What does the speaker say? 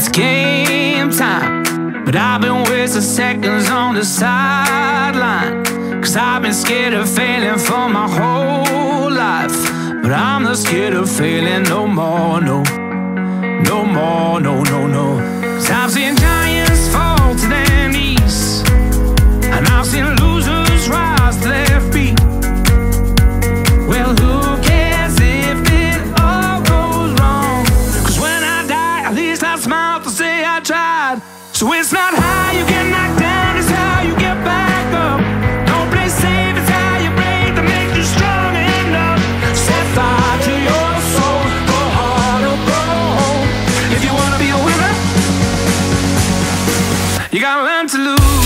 It's game time, but I've been wasting seconds on the sideline. Cause I've been scared of failing for my whole life. But I'm not scared of failing no more, no. No more, no, no, no. Times and times. to lose.